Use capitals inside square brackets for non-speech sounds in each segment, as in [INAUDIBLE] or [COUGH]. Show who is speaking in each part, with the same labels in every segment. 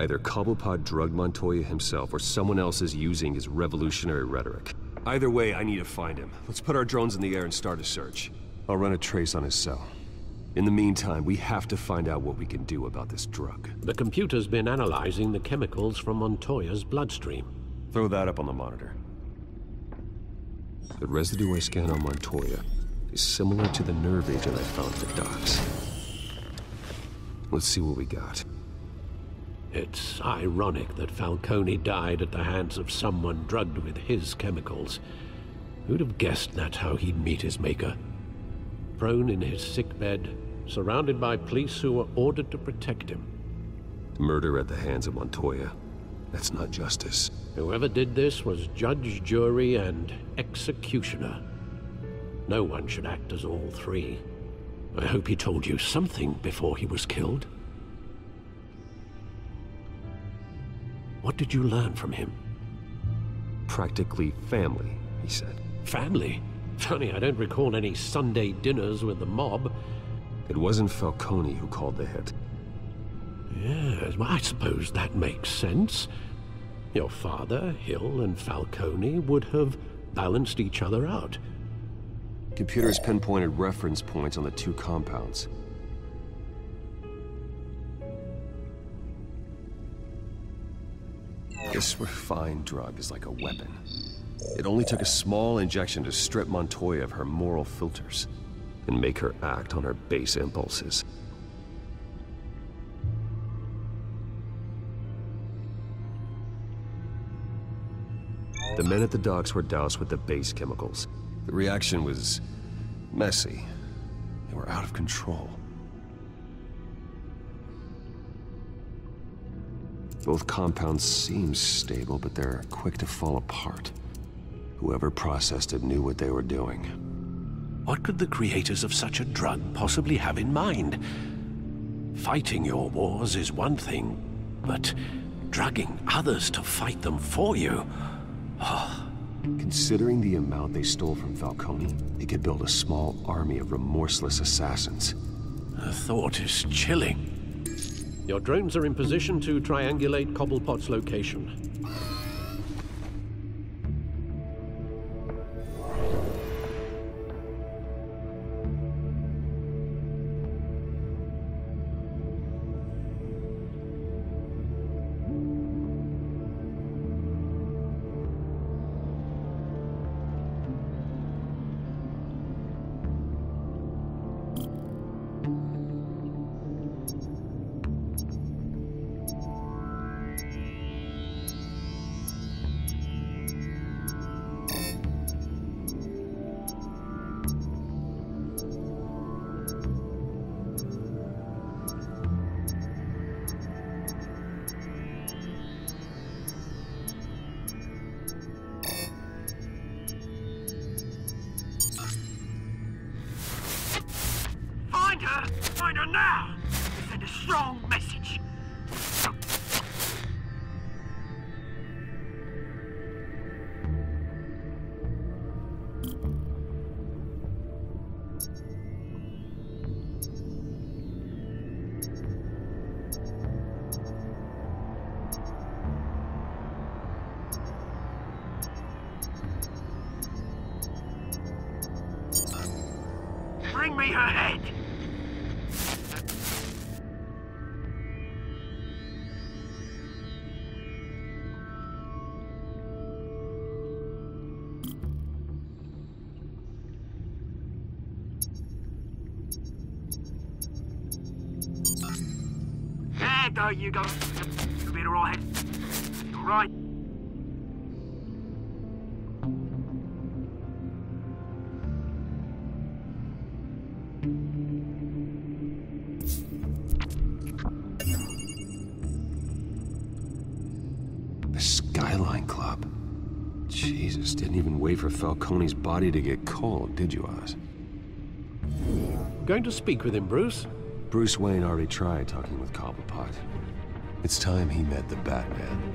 Speaker 1: Either Cobblepot drugged Montoya himself, or someone else is using his revolutionary rhetoric. Either way, I need to find him. Let's put our drones in the air and start a search. I'll run a trace on his cell. In the meantime, we have to find out what we can do about this drug.
Speaker 2: The computer's been analyzing the chemicals from Montoya's bloodstream.
Speaker 1: Throw that up on the monitor. The residue I scan on Montoya is similar to the nerve agent I found at the docks. Let's see what we got.
Speaker 2: It's ironic that Falcone died at the hands of someone drugged with his chemicals. Who'd have guessed that's how he'd meet his maker? Prone in his sickbed, surrounded by police who were ordered to protect him.
Speaker 1: Murder at the hands of Montoya. That's not justice.
Speaker 2: Whoever did this was judge, jury, and executioner. No one should act as all three. I hope he told you something before he was killed. What did you learn from him?
Speaker 1: Practically family, he said.
Speaker 2: Family? Funny, I don't recall any Sunday dinners with the mob.
Speaker 1: It wasn't Falcone who called the hit.
Speaker 2: Yes, well, I suppose that makes sense. Your father, Hill, and Falcone would have balanced each other out.
Speaker 1: Computers pinpointed reference points on the two compounds. This refined drug is like a weapon. It only took a small injection to strip Montoya of her moral filters and make her act on her base impulses. The men at the docks were doused with the base chemicals. The reaction was messy. They were out of control. Both compounds seem stable, but they're quick to fall apart. Whoever processed it knew what they were doing.
Speaker 2: What could the creators of such a drug possibly have in mind? Fighting your wars is one thing, but drugging others to fight them for you? Oh.
Speaker 1: Considering the amount they stole from Falcone, they could build a small army of remorseless assassins.
Speaker 2: The thought is chilling. Your drones are in position to triangulate Cobblepot's location.
Speaker 3: Go, you go. You'll be alright. Alright.
Speaker 1: The Skyline Club. Jesus, didn't even wait for Falcone's body to get cold, did you, Oz?
Speaker 2: Going to speak with him, Bruce?
Speaker 1: Bruce Wayne already tried talking with Cobblepot. It's time he met the Batman.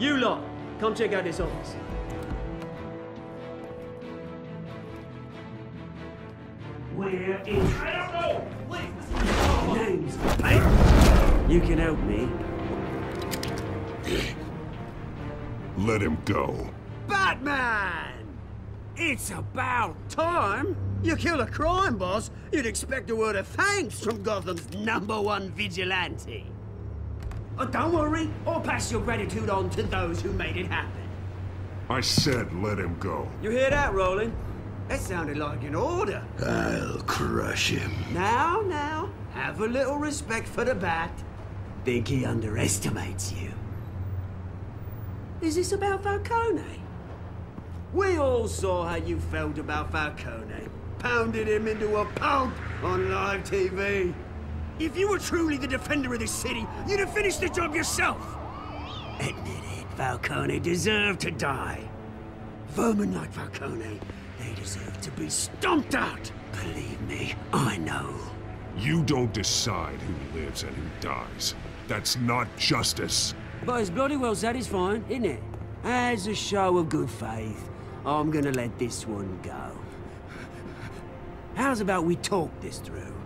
Speaker 4: You
Speaker 5: lot, come check out this office.
Speaker 6: We're in. I don't know! Please, Name's Payne. You can help me. [CLEARS THROAT]
Speaker 7: Let him go.
Speaker 6: Batman! It's about time. You kill a crime boss, you'd expect a word of thanks from Gotham's number one vigilante. Oh, don't worry, I'll pass your gratitude on to those who made it happen.
Speaker 7: I said let him go.
Speaker 6: You hear that, Roland? That sounded like an order.
Speaker 8: I'll crush him.
Speaker 6: Now, now, have a little respect for the Bat. Think he underestimates you. Is this about Falcone? We all saw how you felt about Falcone. Pounded him into a pulp on live TV. If you were truly the defender of this city, you'd have finished the job yourself. Admit it, Falcone deserved to die. Vermin like Falcone, they deserve to be stomped out. Believe me, I know.
Speaker 7: You don't decide who lives and who dies. That's not justice.
Speaker 6: But it's bloody well satisfying, isn't it? As a show of good faith, I'm gonna let this one go. How's about we talk this through?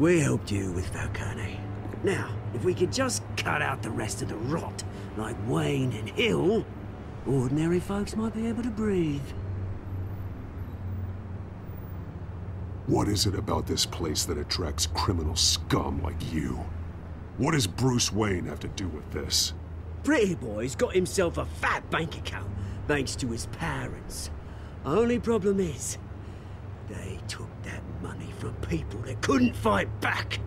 Speaker 6: We helped you with Falcone. Now, if we could just cut out the rest of the rot, like Wayne and Hill, ordinary folks might be able to breathe.
Speaker 7: What is it about this place that attracts criminal scum like you? What does Bruce Wayne have to do with this?
Speaker 6: Pretty Boy's got himself a fat bank account, thanks to his parents. Only problem is, they took that money from people that couldn't fight back.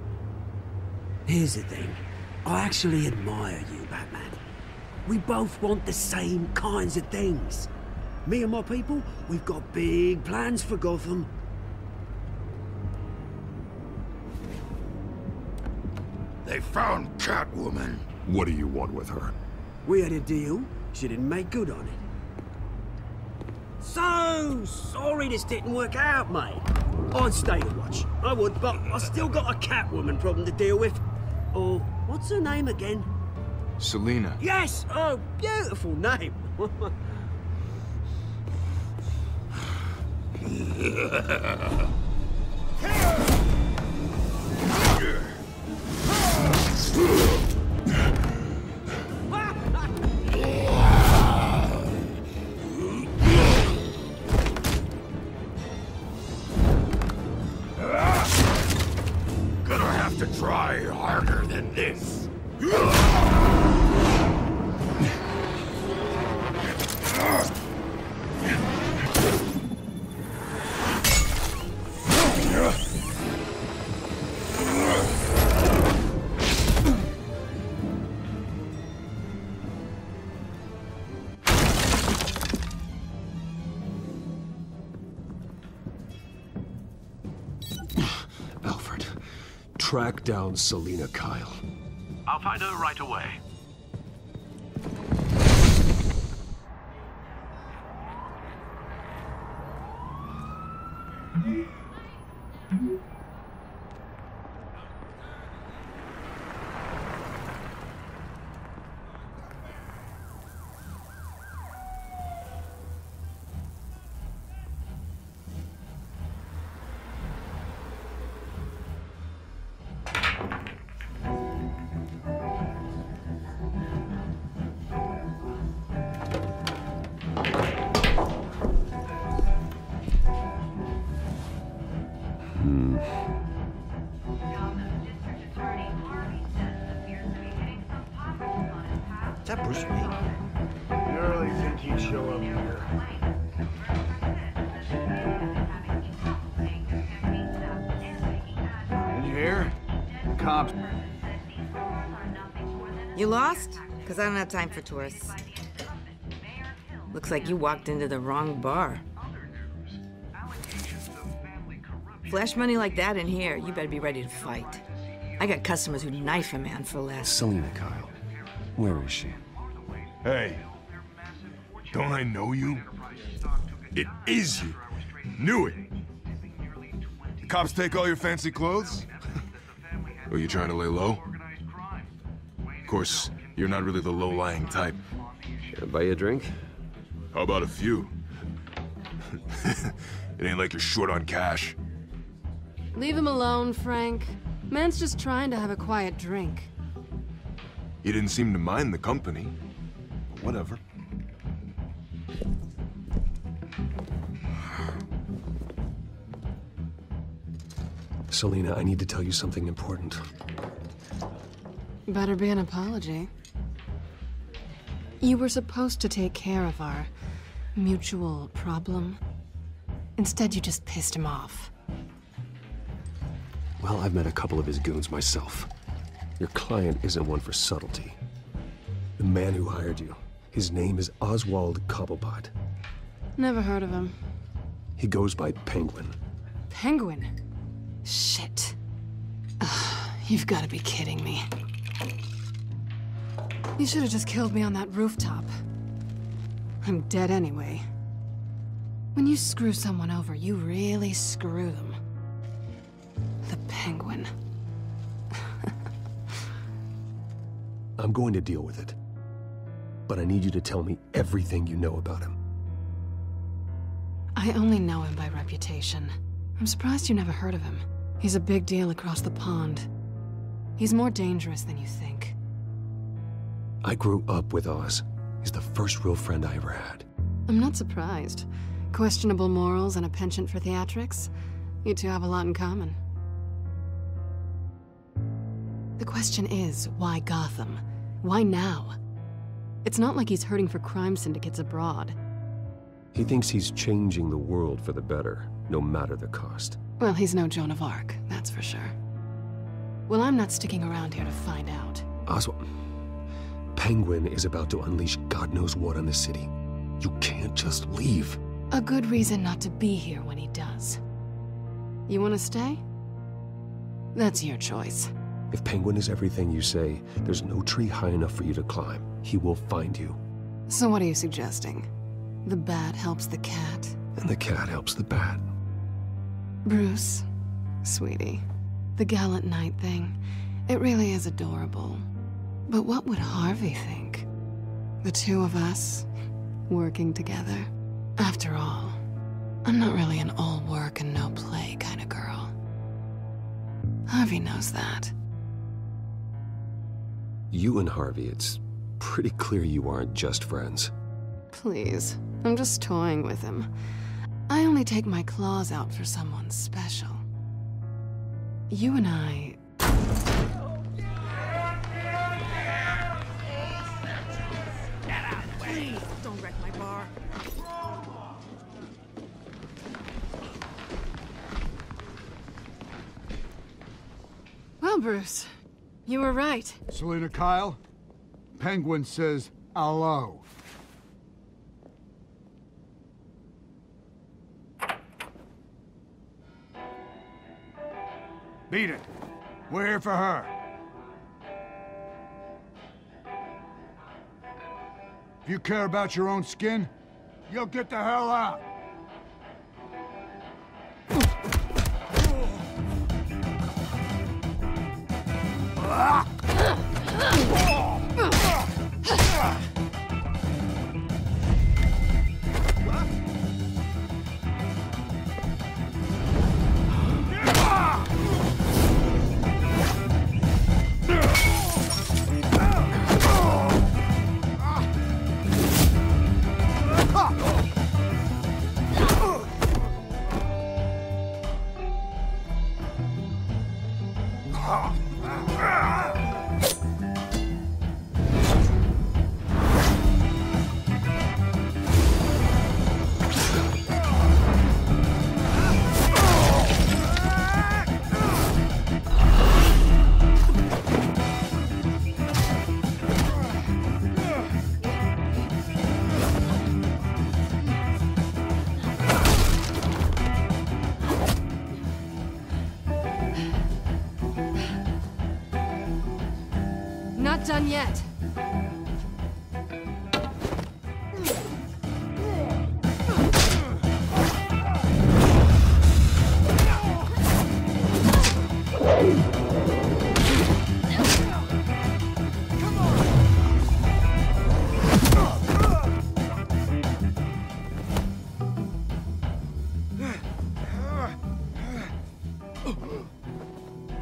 Speaker 6: Here's the thing. I actually admire you, Batman. We both want the same kinds of things. Me and my people, we've got big plans for Gotham.
Speaker 8: They found Catwoman.
Speaker 7: What do you want with her?
Speaker 6: We had a deal. She didn't make good on it. So sorry this didn't work out, mate. I'd stay to watch. I would, but I still got a Catwoman problem to deal with. Oh, what's her name again?
Speaker 9: Selina.
Speaker 6: Yes! Oh, beautiful name. [LAUGHS]
Speaker 1: track down Selina Kyle.
Speaker 3: I'll find her right away.
Speaker 8: Is that Bruce Wayne?
Speaker 9: You really think he'd show up here? Did you hear? Cops.
Speaker 10: You lost? Because I don't have time for tourists. Looks like you walked into the wrong bar. Flash money like that in here, you better be ready to fight. I got customers who knife a man for less.
Speaker 1: Selina Kyle. Where is she?
Speaker 8: Hey. Don't I know you? It is you. Knew it. The cops take all your fancy clothes? [LAUGHS] or you trying to lay low? Of course, you're not really the low-lying type.
Speaker 1: Should I buy you a drink?
Speaker 8: How about a few? [LAUGHS] it ain't like you're short on cash.
Speaker 11: Leave him alone, Frank. Man's just trying to have a quiet drink.
Speaker 8: He didn't seem to mind the company. But whatever.
Speaker 1: Selina, I need to tell you something important.
Speaker 11: Better be an apology. You were supposed to take care of our mutual problem. Instead, you just pissed him off.
Speaker 1: Well, I've met a couple of his goons myself. Your client isn't one for subtlety. The man who hired you, his name is Oswald Cobblepot.
Speaker 11: Never heard of him.
Speaker 1: He goes by Penguin.
Speaker 11: Penguin? Shit. Ugh, you've got to be kidding me. You should have just killed me on that rooftop. I'm dead anyway. When you screw someone over, you really screw them. The Penguin. [LAUGHS]
Speaker 1: I'm going to deal with it. But I need you to tell me everything you know about him.
Speaker 11: I only know him by reputation. I'm surprised you never heard of him. He's a big deal across the pond. He's more dangerous than you think.
Speaker 1: I grew up with Oz. He's the first real friend I ever had.
Speaker 11: I'm not surprised. Questionable morals and a penchant for theatrics. You two have a lot in common. The question is, why Gotham? Why now? It's not like he's hurting for crime syndicates abroad.
Speaker 1: He thinks he's changing the world for the better, no matter the cost.
Speaker 11: Well, he's no Joan of Arc, that's for sure. Well, I'm not sticking around here to find out.
Speaker 1: Oswald, Penguin is about to unleash God knows what on the city. You can't just leave.
Speaker 11: A good reason not to be here when he does. You want to stay? That's your choice.
Speaker 1: If Penguin is everything you say, there's no tree high enough for you to climb. He will find you.
Speaker 11: So what are you suggesting? The bat helps the cat?
Speaker 1: And the cat helps the bat.
Speaker 11: Bruce, sweetie, the gallant knight thing, it really is adorable. But what would Harvey think? The two of us, working together. After all, I'm not really an all work and no play kind of girl. Harvey knows that.
Speaker 1: You and Harvey, it's pretty clear you aren't just friends.
Speaker 11: Please, I'm just toying with him. I only take my claws out for someone special. You and I...
Speaker 10: bar.
Speaker 11: Well, Bruce, you were right.
Speaker 12: Selina Kyle, Penguin says hello. Beat it. We're here for her. If you care about your own skin, you'll get the hell out. Ah!
Speaker 11: Yet.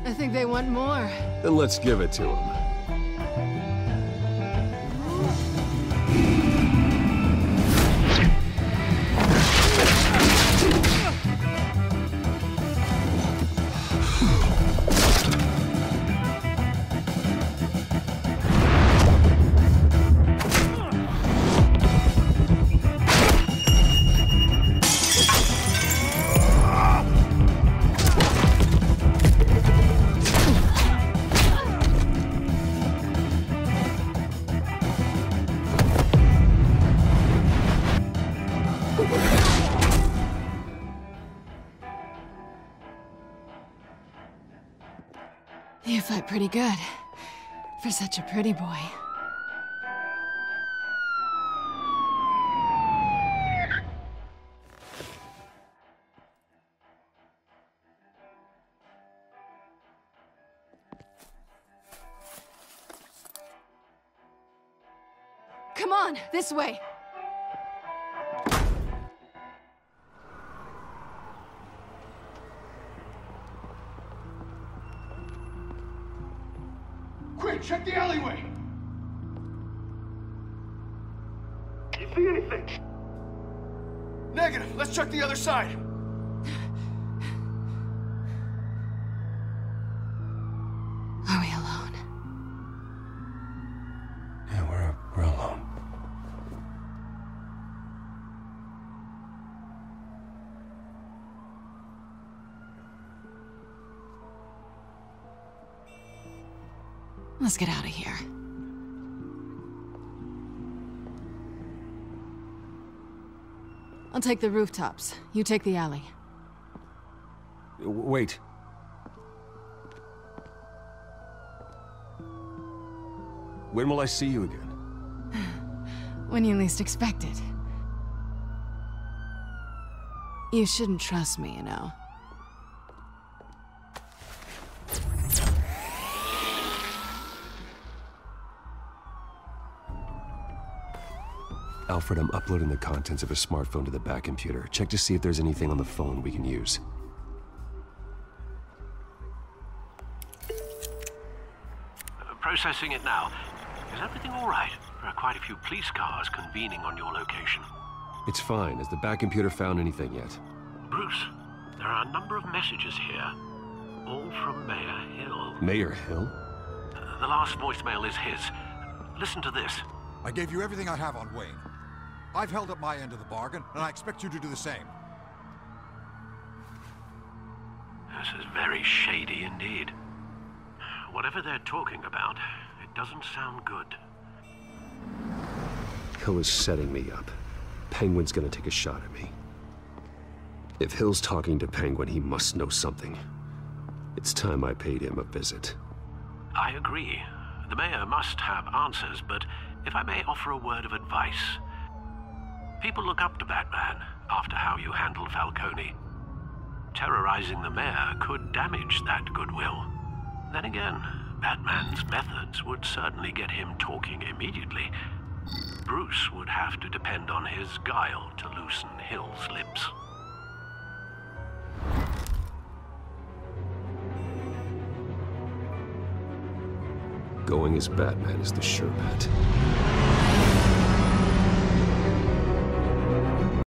Speaker 11: I think they want more.
Speaker 1: Then let's give it to him.
Speaker 11: Pretty good. For such a pretty boy. Come on, this way.
Speaker 12: Negative. Let's check the other side.
Speaker 11: Are we alone?
Speaker 1: Yeah, we're, we're alone.
Speaker 11: Let's get out of here. I'll take the rooftops. You take the alley.
Speaker 1: Wait. When will I see you again? [SIGHS]
Speaker 11: When you least expect it. You shouldn't trust me, you know.
Speaker 1: Alfred, I'm uploading the contents of a smartphone to the Batcomputer. Check to see if there's anything on the phone we can use.
Speaker 2: Uh, processing it now. Is everything all right? There are quite a few police cars convening on your location.
Speaker 1: It's fine. Has the Batcomputer found anything yet?
Speaker 2: Bruce, there are a number of messages here. All from Mayor Hill.
Speaker 1: Mayor Hill?
Speaker 2: Uh, the last voicemail is his. Listen to this.
Speaker 13: I gave you everything I have on Wayne. I've held up my end of the bargain, and I expect you to do the same.
Speaker 2: This is very shady indeed. Whatever they're talking about, it doesn't sound good.
Speaker 1: Hill is setting me up. Penguin's gonna take a shot at me. If Hill's talking to Penguin, he must know something. It's time I paid him a visit.
Speaker 2: I agree. The mayor must have answers, but if I may offer a word of advice. People look up to Batman after how you handled Falcone. Terrorizing the mayor could damage that goodwill. Then again, Batman's methods would certainly get him talking immediately. Bruce would have to depend on his guile to loosen Hill's lips.
Speaker 1: Going as Batman is the sure bet.